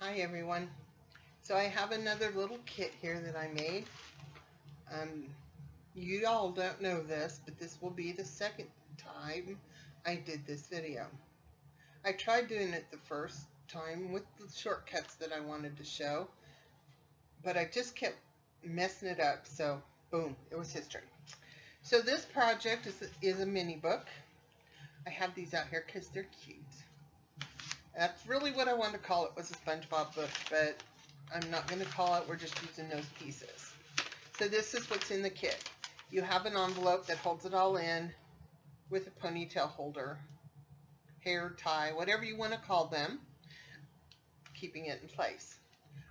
Hi everyone. So I have another little kit here that I made. Um, you all don't know this, but this will be the second time I did this video. I tried doing it the first time with the shortcuts that I wanted to show, but I just kept messing it up, so boom, it was history. So this project is, is a mini book. I have these out here because they're cute. That's really what I wanted to call it was a SpongeBob book, but I'm not going to call it. We're just using those pieces. So this is what's in the kit. You have an envelope that holds it all in with a ponytail holder, hair tie, whatever you want to call them, keeping it in place.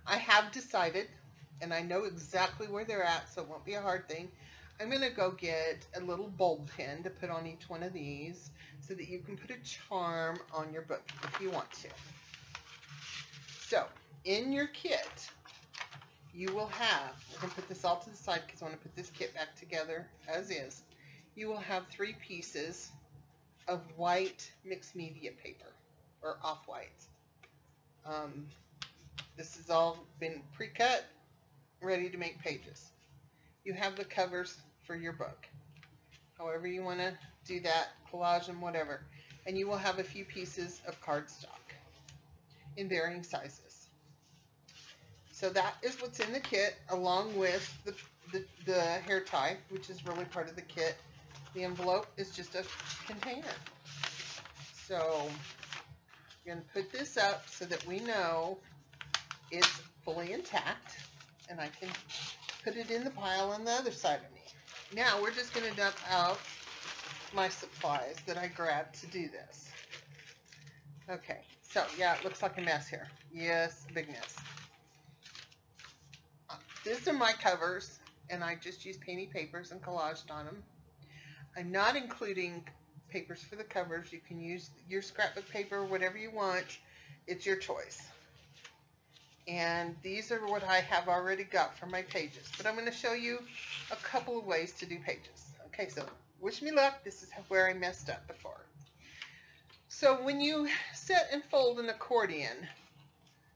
I have decided, and I know exactly where they're at, so it won't be a hard thing. I'm going to go get a little bulb pin to put on each one of these so that you can put a charm on your book if you want to. So, in your kit, you will have, we're going to put this all to the side because I want to put this kit back together as is. You will have three pieces of white mixed media paper, or off-white. Um, this has all been pre-cut, ready to make pages. You have the covers for your book. However you want to do that, collage them, whatever. And you will have a few pieces of cardstock in varying sizes. So that is what's in the kit along with the, the, the hair tie, which is really part of the kit. The envelope is just a container. So you're going to put this up so that we know it's fully intact and I can put it in the pile on the other side of me. Now we're just going to dump out my supplies that I grabbed to do this. Okay, so yeah, it looks like a mess here. Yes, big mess. Uh, these are my covers, and I just used painty papers and collaged on them. I'm not including papers for the covers. You can use your scrapbook paper, whatever you want. It's your choice. And these are what I have already got for my pages. But I'm going to show you a couple of ways to do pages. Okay, so wish me luck. This is where I messed up before. So when you set and fold an accordion,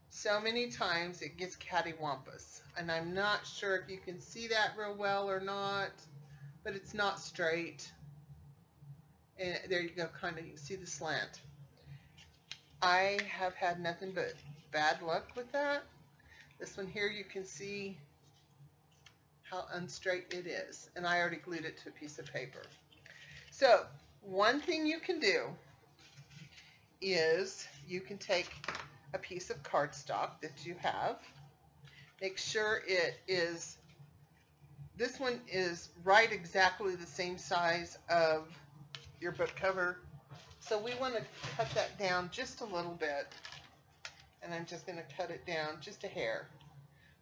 so many times it gets cattywampus. And I'm not sure if you can see that real well or not, but it's not straight. And there you go, kind of, you see the slant. I have had nothing but bad luck with that. This one here you can see how unstraight it is. And I already glued it to a piece of paper. So one thing you can do is you can take a piece of cardstock that you have. Make sure it is, this one is right exactly the same size of your book cover. So we want to cut that down just a little bit and I'm just going to cut it down just a hair,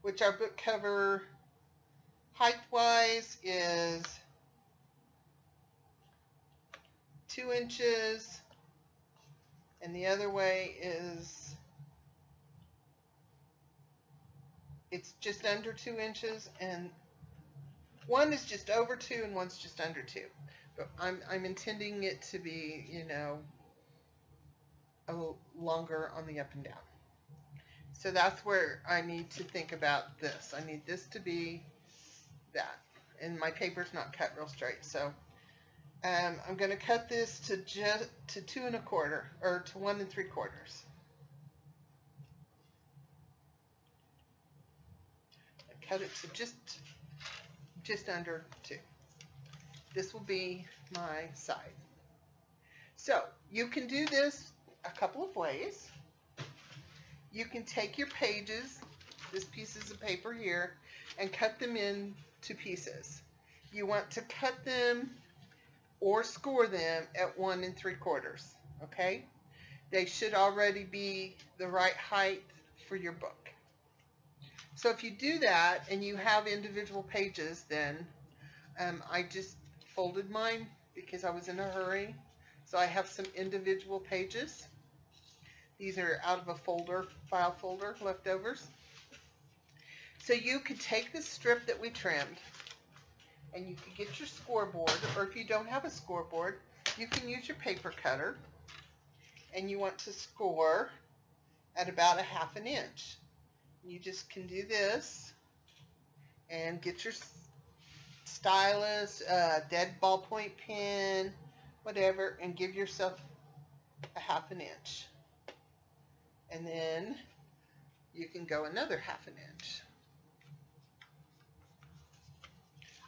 which our book cover height-wise is two inches, and the other way is it's just under two inches, and one is just over two and one's just under two. But I'm, I'm intending it to be, you know, a little longer on the up and down. So that's where I need to think about this. I need this to be that. And my paper's not cut real straight. So um, I'm going to cut this to just to two and a quarter or to one and three quarters. I cut it to just just under two. This will be my side. So you can do this a couple of ways you can take your pages, this pieces of paper here, and cut them into pieces. You want to cut them or score them at one and three quarters, okay? They should already be the right height for your book. So if you do that and you have individual pages, then um, I just folded mine because I was in a hurry. So I have some individual pages. These are out of a folder, file folder, leftovers. So you could take the strip that we trimmed and you could get your scoreboard, or if you don't have a scoreboard, you can use your paper cutter and you want to score at about a half an inch. You just can do this and get your stylus, uh, dead ballpoint pen, whatever, and give yourself a half an inch. And then you can go another half an inch.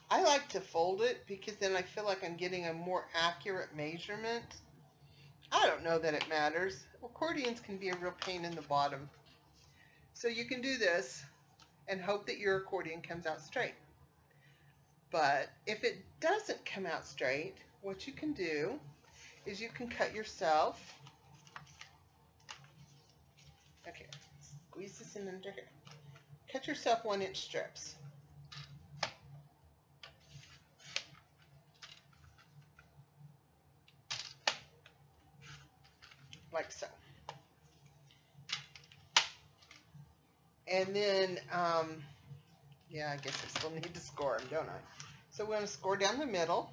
I like to fold it because then I feel like I'm getting a more accurate measurement. I don't know that it matters. Accordions can be a real pain in the bottom. So you can do this and hope that your accordion comes out straight. But if it doesn't come out straight, what you can do is you can cut yourself. Okay, squeeze this in under here. Cut yourself one inch strips. like so. And then, um, yeah, I guess I still need to score them, don't I? So we're going to score down the middle.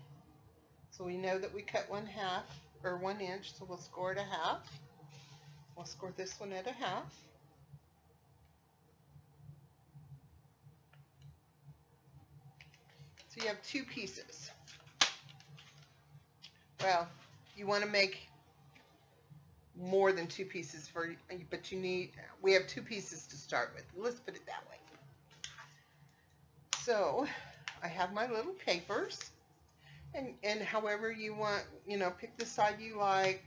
So we know that we cut one half, or one inch, so we'll score it a half. We'll score this one at a half. So you have two pieces. Well, you want to make more than two pieces for but you need we have two pieces to start with let's put it that way so I have my little papers and and however you want you know pick the side you like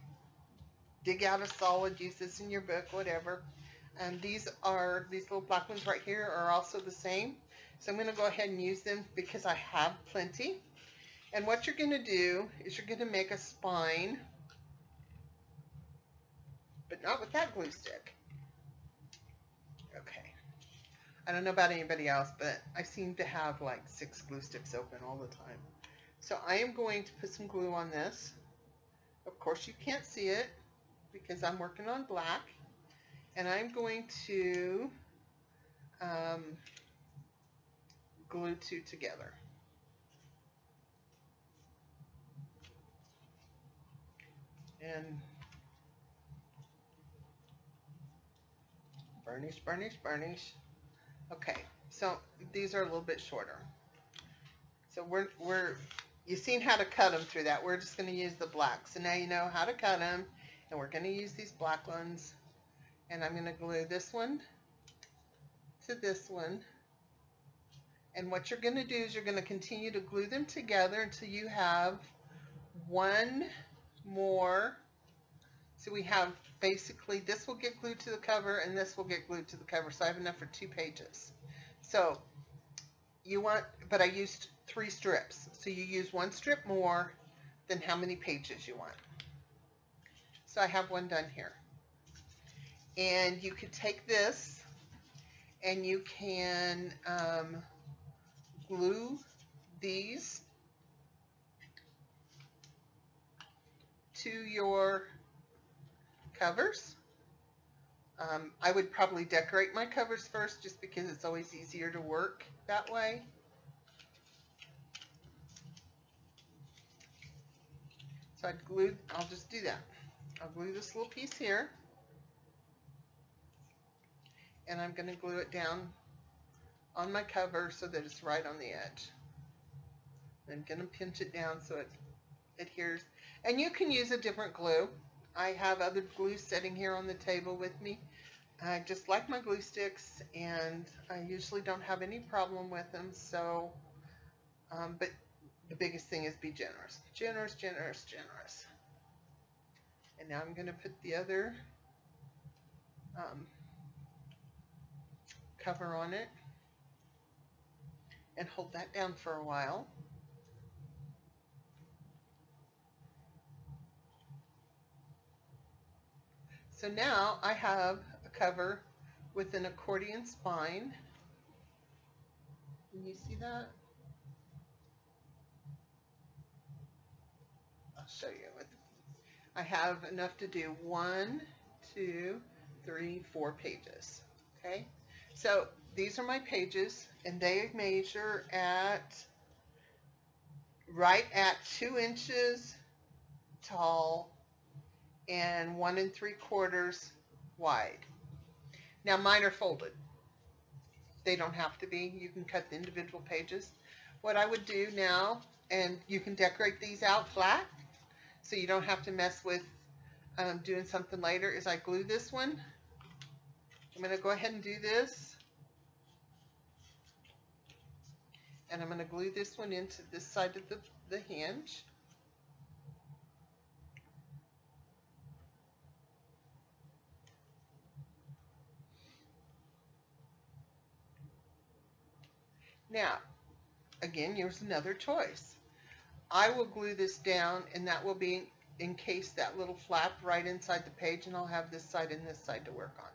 dig out a solid use this in your book whatever and these are these little black ones right here are also the same so I'm going to go ahead and use them because I have plenty and what you're going to do is you're going to make a spine but not with that glue stick. Okay. I don't know about anybody else, but I seem to have like six glue sticks open all the time. So I am going to put some glue on this. Of course you can't see it because I'm working on black. And I'm going to um, glue two together. And burnish, burnish, burnish. Okay, so these are a little bit shorter. So we're, we're, you've seen how to cut them through that. We're just going to use the black. So now you know how to cut them. And we're going to use these black ones. And I'm going to glue this one to this one. And what you're going to do is you're going to continue to glue them together until you have one more. So we have basically this will get glued to the cover and this will get glued to the cover. So I have enough for two pages. So you want, but I used three strips. So you use one strip more than how many pages you want. So I have one done here. And you could take this and you can um, glue these to your covers. Um, I would probably decorate my covers first just because it's always easier to work that way. So I'd glue, I'll just do that. I'll glue this little piece here. And I'm going to glue it down on my cover so that it's right on the edge. I'm going to pinch it down so it adheres. And you can use a different glue. I have other glue sitting here on the table with me. I just like my glue sticks and I usually don't have any problem with them so um, but the biggest thing is be generous generous generous generous and now I'm going to put the other um, cover on it and hold that down for a while So now I have a cover with an accordion spine. Can you see that? I'll show you. I have enough to do one, two, three, four pages. Okay, so these are my pages and they measure at right at two inches tall and one and three quarters wide. Now mine are folded. They don't have to be. You can cut the individual pages. What I would do now, and you can decorate these out flat, so you don't have to mess with um, doing something later, is I glue this one. I'm going to go ahead and do this. And I'm going to glue this one into this side of the, the hinge. Now, again, here's another choice. I will glue this down and that will be encase that little flap right inside the page and I'll have this side and this side to work on.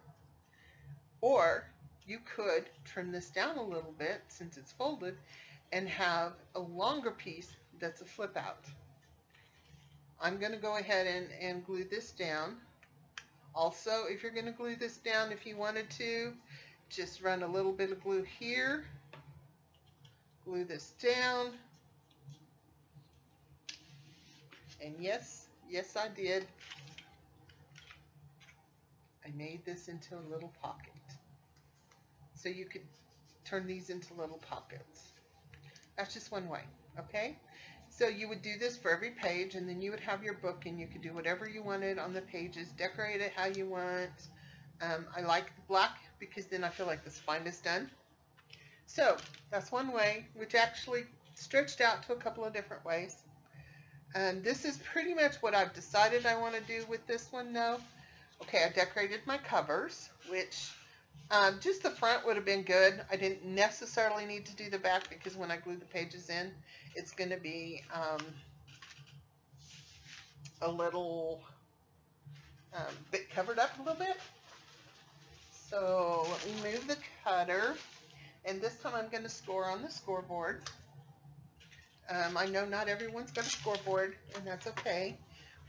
Or you could trim this down a little bit since it's folded and have a longer piece that's a flip out. I'm going to go ahead and, and glue this down. Also, if you're going to glue this down, if you wanted to, just run a little bit of glue here glue this down. And yes, yes I did. I made this into a little pocket. So you could turn these into little pockets. That's just one way, okay? So you would do this for every page and then you would have your book and you could do whatever you wanted on the pages, decorate it how you want. Um, I like black because then I feel like the spine is done. So that's one way, which actually stretched out to a couple of different ways. And this is pretty much what I've decided I want to do with this one though. Okay, I decorated my covers, which um, just the front would have been good. I didn't necessarily need to do the back because when I glue the pages in, it's going to be um, a little um, bit covered up a little bit. So let me move the cutter. And this time I'm going to score on the scoreboard. Um, I know not everyone's got a scoreboard, and that's okay.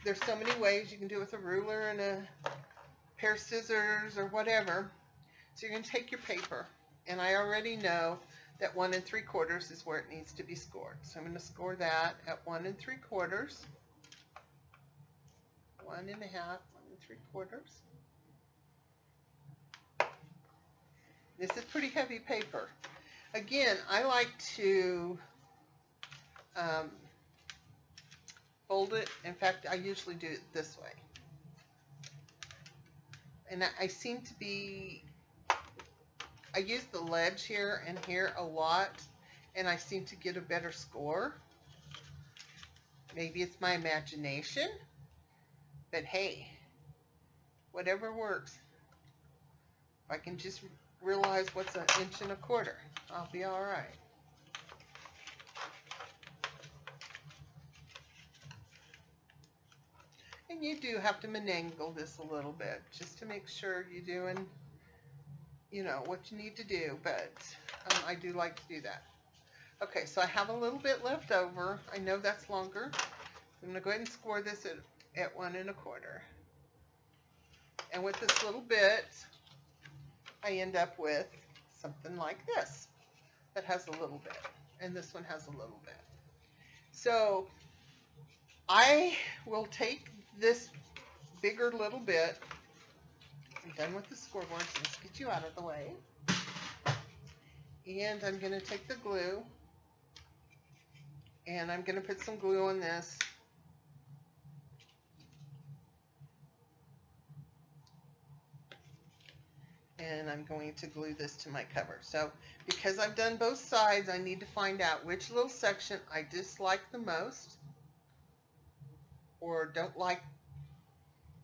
There's so many ways you can do it with a ruler and a pair of scissors or whatever. So you're going to take your paper, and I already know that one and three quarters is where it needs to be scored. So I'm going to score that at one and three quarters, one and a half, one and three quarters. This is pretty heavy paper. Again, I like to um, fold it. In fact, I usually do it this way. And I, I seem to be, I use the ledge here and here a lot, and I seem to get a better score. Maybe it's my imagination, but hey, whatever works. If I can just realize what's an inch and a quarter. I'll be all right. And you do have to menangle this a little bit just to make sure you're doing, you know, what you need to do. But um, I do like to do that. Okay, so I have a little bit left over. I know that's longer. I'm going to go ahead and score this at, at one and a quarter. And with this little bit, I end up with something like this that has a little bit. And this one has a little bit. So I will take this bigger little bit. I'm done with the scoreboard, so let's get you out of the way. And I'm going to take the glue and I'm going to put some glue on this and I'm going to glue this to my cover. So because I've done both sides, I need to find out which little section I dislike the most or don't like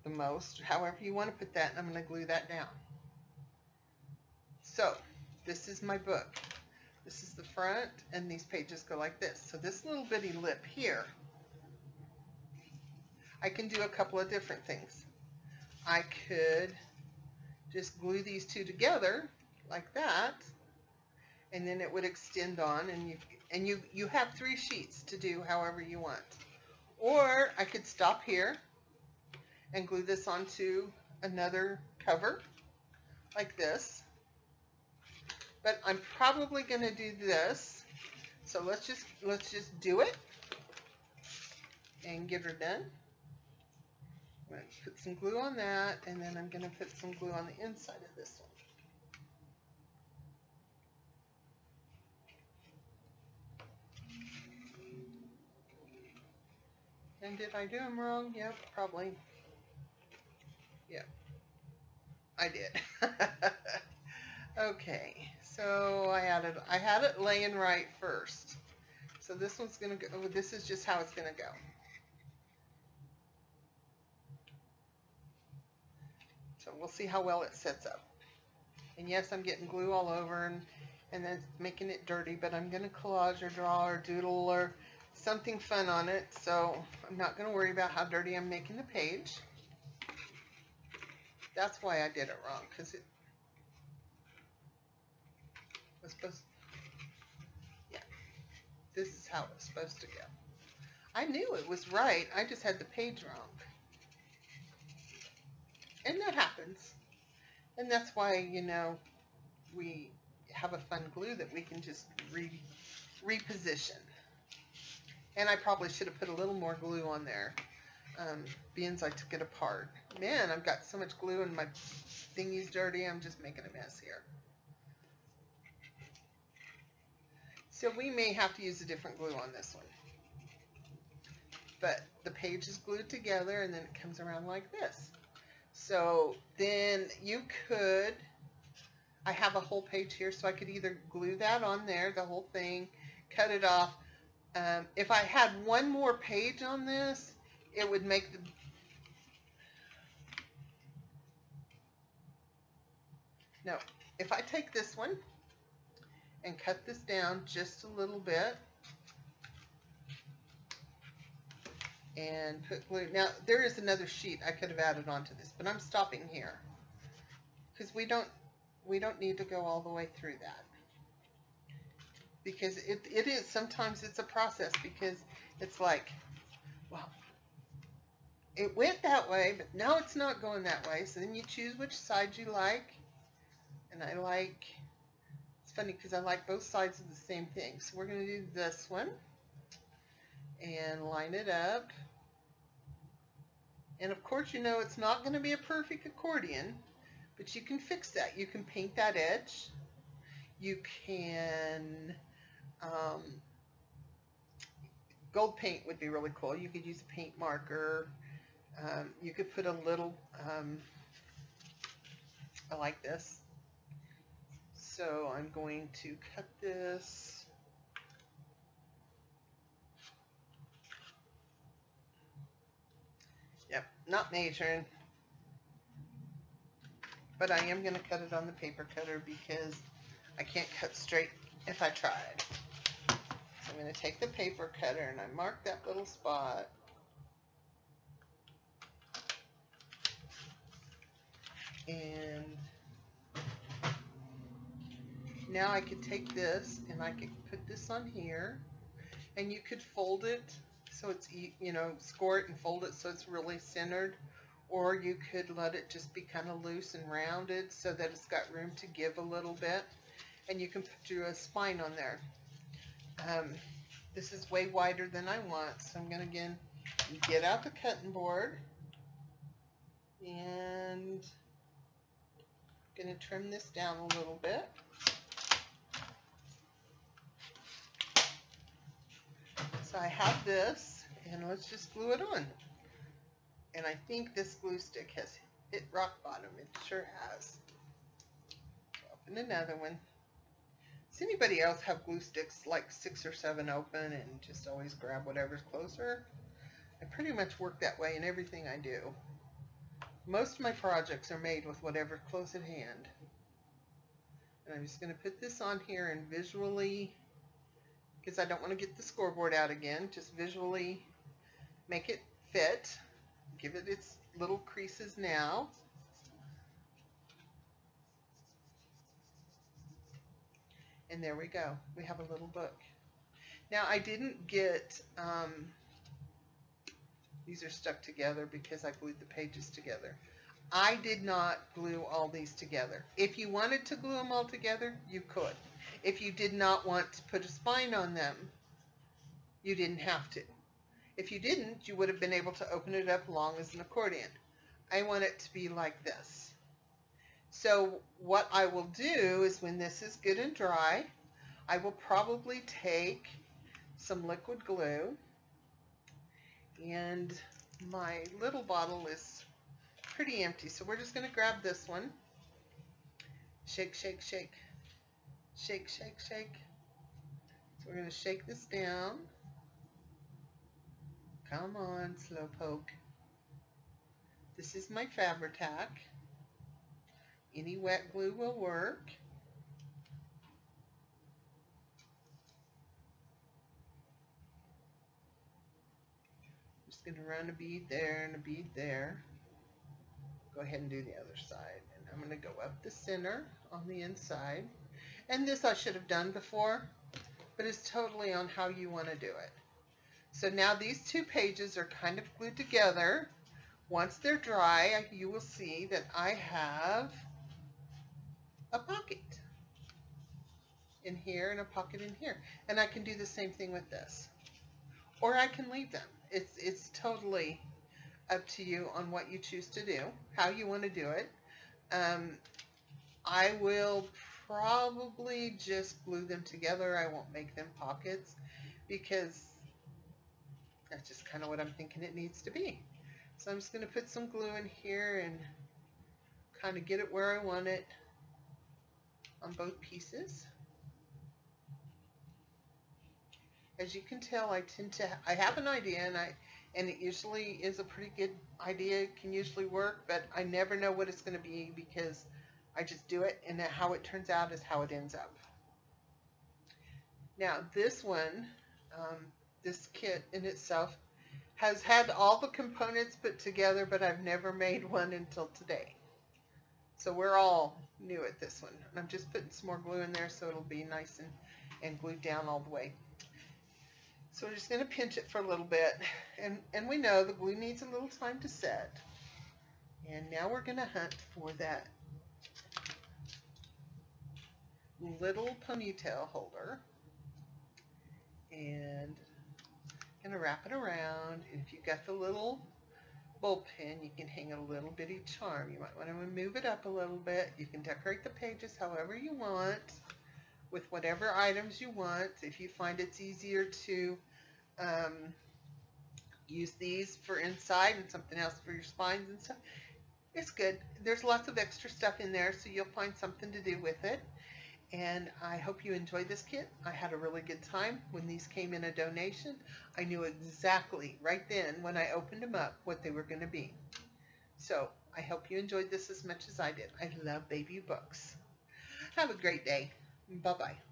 the most, however you want to put that, and I'm going to glue that down. So this is my book. This is the front, and these pages go like this. So this little bitty lip here, I can do a couple of different things. I could just glue these two together like that and then it would extend on and you and you you have three sheets to do however you want or I could stop here and glue this onto another cover like this. But I'm probably going to do this. So let's just let's just do it and get her done. I'm going to put some glue on that, and then I'm going to put some glue on the inside of this one. And did I do them wrong? Yep, probably. Yep. I did. okay, so I added, I had it laying right first. So this one's going to go, oh, this is just how it's going to go. So we'll see how well it sets up. And yes, I'm getting glue all over and, and then making it dirty, but I'm going to collage or draw or doodle or something fun on it. So I'm not going to worry about how dirty I'm making the page. That's why I did it wrong, because it was supposed yeah, this is how it's supposed to go. I knew it was right, I just had the page wrong. And that happens. And that's why, you know, we have a fun glue that we can just re reposition. And I probably should have put a little more glue on there, um, being I took it apart. Man, I've got so much glue and my thingy's dirty, I'm just making a mess here. So we may have to use a different glue on this one. But the page is glued together and then it comes around like this. So then you could, I have a whole page here, so I could either glue that on there, the whole thing, cut it off. Um, if I had one more page on this, it would make the No, if I take this one and cut this down just a little bit and put glue. Now, there is another sheet I could have added onto this, but I'm stopping here because we don't we don't need to go all the way through that because it, it is sometimes it's a process because it's like well it went that way but now it's not going that way so then you choose which side you like and I like it's funny because I like both sides of the same thing so we're going to do this one and line it up and of course, you know it's not going to be a perfect accordion, but you can fix that. You can paint that edge. You can, um, gold paint would be really cool. You could use a paint marker. Um, you could put a little, um, I like this. So I'm going to cut this Yep, not measuring, but I am going to cut it on the paper cutter because I can't cut straight if I tried. I'm going to take the paper cutter and I mark that little spot. And now I could take this and I could put this on here and you could fold it so it's, you know, score it and fold it so it's really centered. Or you could let it just be kind of loose and rounded so that it's got room to give a little bit. And you can do a spine on there. Um, this is way wider than I want, so I'm going to again get out the cutting board and I'm going to trim this down a little bit. So I have this, and let's just glue it on. And I think this glue stick has hit rock bottom. It sure has. Open another one. Does anybody else have glue sticks like six or seven open and just always grab whatever's closer? I pretty much work that way in everything I do. Most of my projects are made with whatever's close at hand. And I'm just going to put this on here and visually because I don't want to get the scoreboard out again. Just visually make it fit. Give it its little creases now. And there we go. We have a little book. Now I didn't get, um, these are stuck together because I glued the pages together. I did not glue all these together. If you wanted to glue them all together, you could. If you did not want to put a spine on them, you didn't have to. If you didn't, you would have been able to open it up long as an accordion. I want it to be like this. So what I will do is when this is good and dry, I will probably take some liquid glue And my little bottle is pretty empty. So we're just going to grab this one. Shake, shake, shake. Shake, shake, shake. So we're going to shake this down. Come on, Slowpoke. This is my Fabri-Tac. Any wet glue will work. Just going to run a bead there and a bead there. Go ahead and do the other side. And I'm going to go up the center on the inside. And this I should have done before, but it's totally on how you want to do it. So now these two pages are kind of glued together. Once they're dry, you will see that I have a pocket in here and a pocket in here. And I can do the same thing with this. Or I can leave them. It's, it's totally up to you on what you choose to do, how you want to do it. Um, I will probably just glue them together. I won't make them pockets because that's just kind of what I'm thinking it needs to be. So I'm just going to put some glue in here and kind of get it where I want it on both pieces. As you can tell, I tend to, I have an idea and I, and it usually is a pretty good idea, it can usually work, but I never know what it's going to be because I just do it and how it turns out is how it ends up. Now this one, um, this kit in itself has had all the components put together, but I've never made one until today. So we're all new at this one. I'm just putting some more glue in there so it'll be nice and, and glued down all the way. So we're just going to pinch it for a little bit. And, and we know the glue needs a little time to set. And now we're going to hunt for that little ponytail holder. And going to wrap it around. And if you've got the little bowl pin, you can hang a little bitty charm. You might want to move it up a little bit. You can decorate the pages however you want with whatever items you want. If you find it's easier to um, use these for inside and something else for your spines and stuff, it's good. There's lots of extra stuff in there, so you'll find something to do with it. And I hope you enjoyed this kit. I had a really good time when these came in a donation. I knew exactly right then when I opened them up what they were going to be. So I hope you enjoyed this as much as I did. I love baby books. Have a great day. Bye-bye.